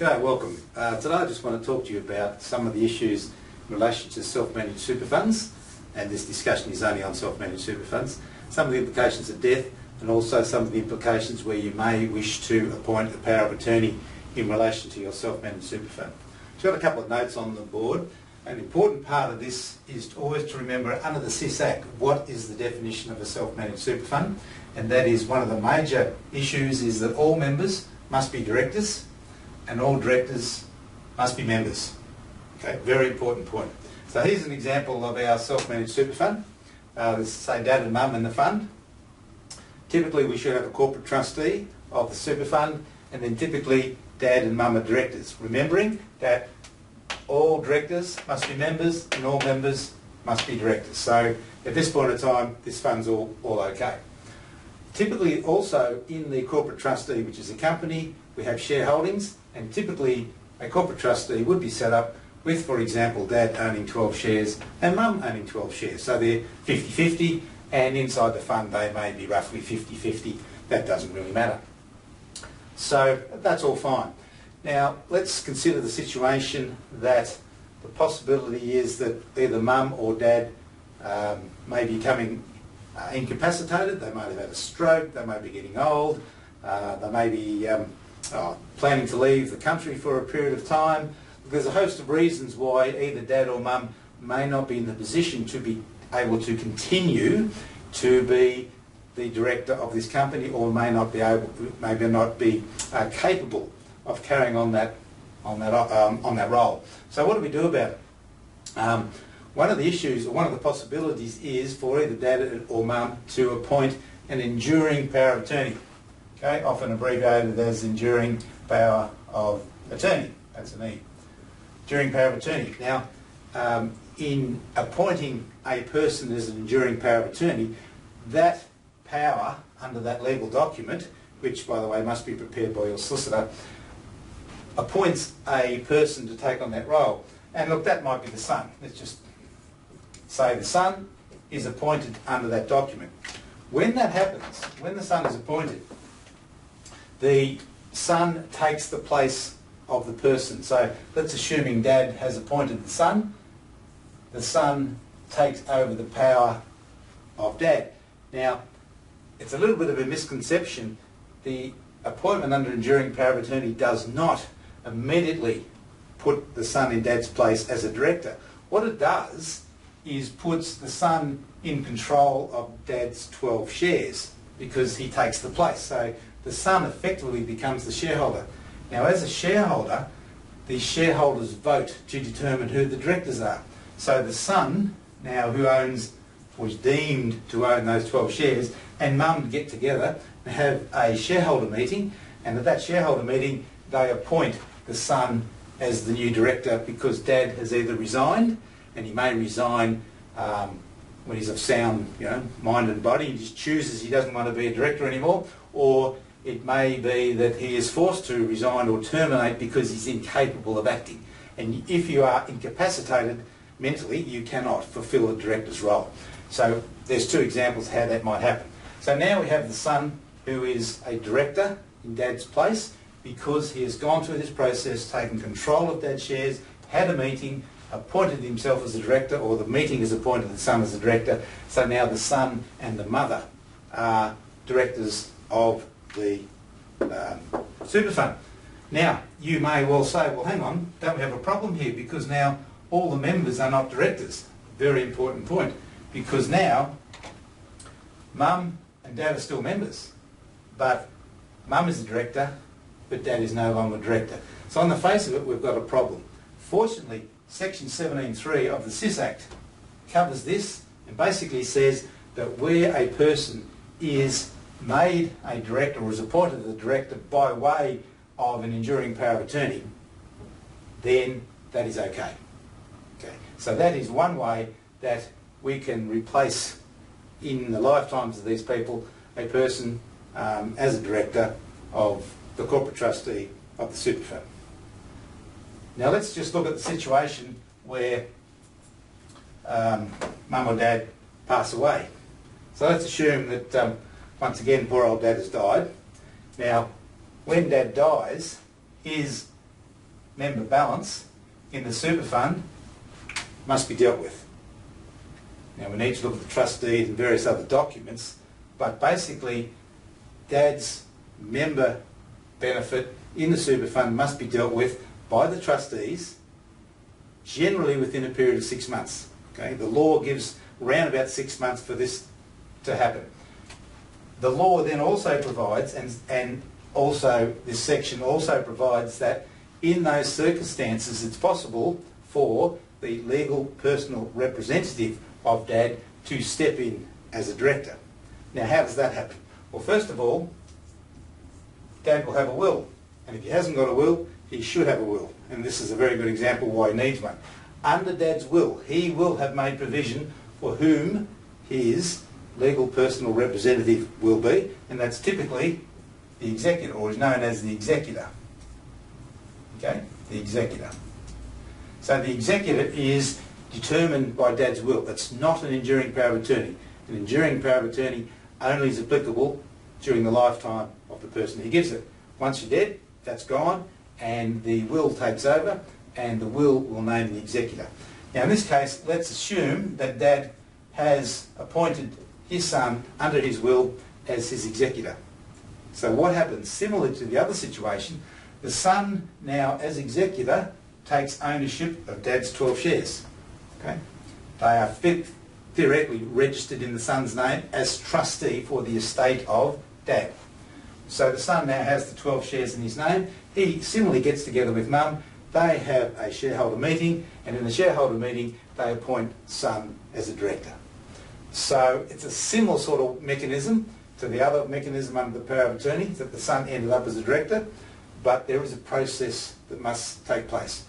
Okay, welcome. Uh, today I just want to talk to you about some of the issues in relation to self-managed super funds, and this discussion is only on self-managed super funds, some of the implications of death, and also some of the implications where you may wish to appoint a power of attorney in relation to your self-managed super fund. So I've got a couple of notes on the board. An important part of this is to always to remember under the SIS Act what is the definition of a self-managed super fund and that is one of the major issues is that all members must be directors and all directors must be members. Okay, very important point. So here's an example of our self-managed super fund. Uh, say dad and mum in the fund. Typically we should have a corporate trustee of the super fund and then typically dad and mum are directors. Remembering that all directors must be members and all members must be directors. So at this point in time, this fund's all, all okay. Typically also in the corporate trustee, which is a company, we have shareholdings and typically a corporate trustee would be set up with, for example, dad owning 12 shares and mum owning 12 shares. So they're 50-50 and inside the fund they may be roughly 50-50. That doesn't really matter. So that's all fine. Now, let's consider the situation that the possibility is that either mum or dad um, may be coming uh, incapacitated, they might have had a stroke, they may be getting old, uh, they may be um, uh, planning to leave the country for a period of time. There's a host of reasons why either dad or mum may not be in the position to be able to continue to be the director of this company or may not be able, maybe not be uh, capable of carrying on that on that um, on that role. So what do we do about it? Um, one of the issues, or one of the possibilities, is for either dad or mum to appoint an enduring power of attorney. Okay, often abbreviated as enduring power of attorney. That's an E. Enduring power of attorney. Now, um, in appointing a person as an enduring power of attorney, that power under that legal document, which by the way must be prepared by your solicitor, appoints a person to take on that role. And look, that might be the son. Let's just say the son is appointed under that document. When that happens, when the son is appointed, the son takes the place of the person. So let's assuming dad has appointed the son, the son takes over the power of dad. Now, it's a little bit of a misconception. The appointment under enduring power of attorney does not immediately put the son in dad's place as a director. What it does is puts the son in control of dad's 12 shares because he takes the place. So the son effectively becomes the shareholder. Now as a shareholder, the shareholders vote to determine who the directors are. So the son, now who owns, was deemed to own those 12 shares, and mum get together and have a shareholder meeting, and at that shareholder meeting they appoint the son as the new director because dad has either resigned and he may resign um, when he's of sound you know, mind and body, he just chooses he doesn't want to be a director anymore, or it may be that he is forced to resign or terminate because he's incapable of acting. And if you are incapacitated mentally, you cannot fulfil a director's role. So there's two examples how that might happen. So now we have the son who is a director in dad's place, because he has gone through this process, taken control of Dad's shares, had a meeting, appointed himself as a director, or the meeting has appointed the son as a director. So now the son and the mother are directors of the um, super fund. Now, you may well say, well, hang on, don't we have a problem here? Because now all the members are not directors. Very important point. Because now, mum and dad are still members. But mum is a director, but dad is no longer director. So on the face of it, we've got a problem. Fortunately, section 17.3 of the SIS Act covers this and basically says that where a person is made a director or is appointed a director by way of an enduring power of attorney, then that is okay. Okay. So that is one way that we can replace in the lifetimes of these people a person um, as a director of the corporate trustee of the super fund. Now let's just look at the situation where um, mum or dad pass away. So let's assume that um, once again poor old dad has died. Now when dad dies, his member balance in the super fund must be dealt with. Now we need to look at the trust deed and various other documents, but basically dad's member benefit in the super fund must be dealt with by the trustees, generally within a period of six months. Okay? The law gives around about six months for this to happen. The law then also provides, and, and also this section also provides that in those circumstances it's possible for the legal personal representative of dad to step in as a director. Now how does that happen? Well first of all, dad will have a will and if he hasn't got a will, he should have a will and this is a very good example why he needs one. Under dad's will, he will have made provision for whom his legal personal representative will be and that's typically the executor or is known as the executor. Okay, the executor. So the executor is determined by dad's will. It's not an enduring power of attorney. An enduring power of attorney only is applicable during the lifetime of the person who gives it. Once you're dead, that's gone and the will takes over and the will will name the executor. Now in this case, let's assume that dad has appointed his son under his will as his executor. So what happens? Similar to the other situation, the son now as executor takes ownership of dad's 12 shares. Okay? They are theoretically registered in the son's name as trustee for the estate of dad. So the son now has the 12 shares in his name. He similarly gets together with mum. They have a shareholder meeting, and in the shareholder meeting, they appoint son as a director. So it's a similar sort of mechanism to the other mechanism under the power of attorney, that the son ended up as a director, but there is a process that must take place.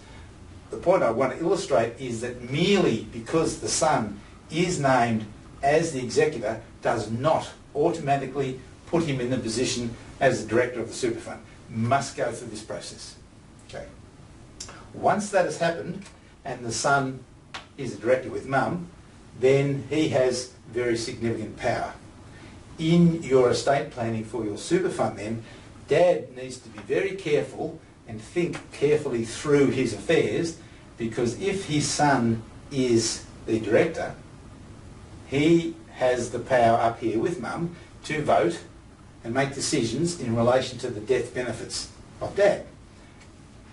The point I want to illustrate is that merely because the son is named as the executor does not automatically put him in the position as the director of the super fund. Must go through this process. Okay. Once that has happened and the son is a director with mum, then he has very significant power. In your estate planning for your super fund then, dad needs to be very careful and think carefully through his affairs because if his son is the director, he has the power up here with mum to vote and make decisions in relation to the death benefits of dad.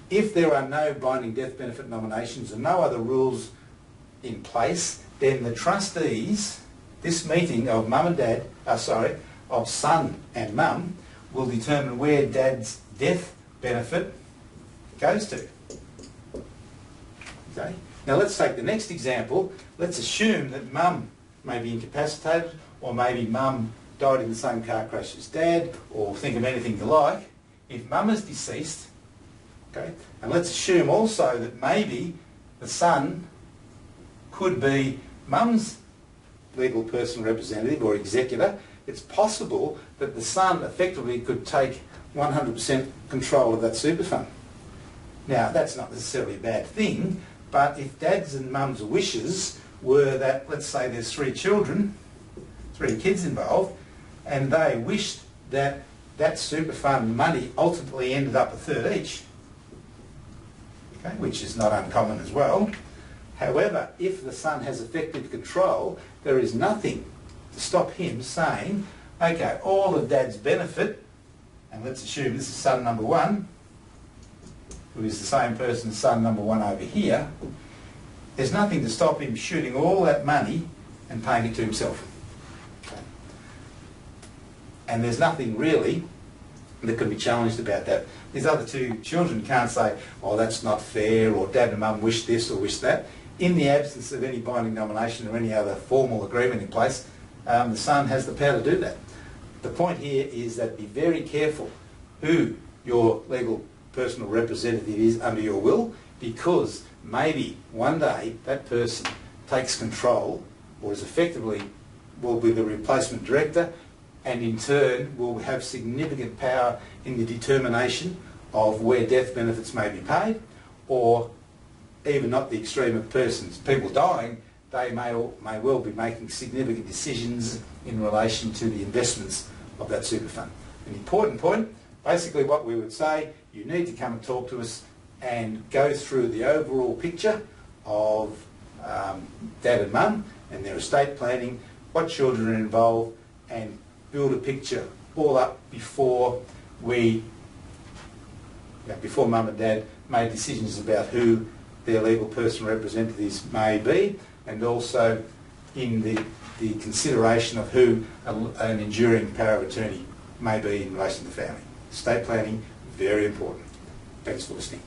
If there are no binding death benefit nominations and no other rules in place, then the trustees, this meeting of mum and dad, uh, sorry, of son and mum, will determine where dad's death benefit goes to. Okay. Now let's take the next example. Let's assume that mum may be incapacitated or maybe mum died in the same car crash as dad or think of anything you like. If mum is deceased, okay, and let's assume also that maybe the son could be mum's legal personal representative or executor, it's possible that the son effectively could take 100% control of that super fund. Now, that's not necessarily a bad thing, but if dad's and mum's wishes were that, let's say there's three children, three kids involved, and they wished that that super fund money ultimately ended up a third each, okay, which is not uncommon as well. However, if the son has effective control, there is nothing to stop him saying, okay, all of dad's benefit, and let's assume this is son number one, who is the same person as son number one over here, there's nothing to stop him shooting all that money and paying it to himself. And there's nothing really that can be challenged about that. These other two children can't say, oh, that's not fair, or dad and mum wish this or wish that. In the absence of any binding nomination or any other formal agreement in place, um, the son has the power to do that. The point here is that be very careful who your legal personal representative is under your will because maybe one day that person takes control or is effectively will be the replacement director and in turn will have significant power in the determination of where death benefits may be paid or even not the extreme of persons, people dying, they may, may well be making significant decisions in relation to the investments of that super fund. An important point, basically what we would say, you need to come and talk to us and go through the overall picture of um, dad and mum and their estate planning, what children are involved, and build a picture all up before we, before mum and dad made decisions about who their legal personal representatives may be, and also in the, the consideration of who a, an enduring power of attorney may be in relation to the family. Estate planning, very important. Thanks for listening.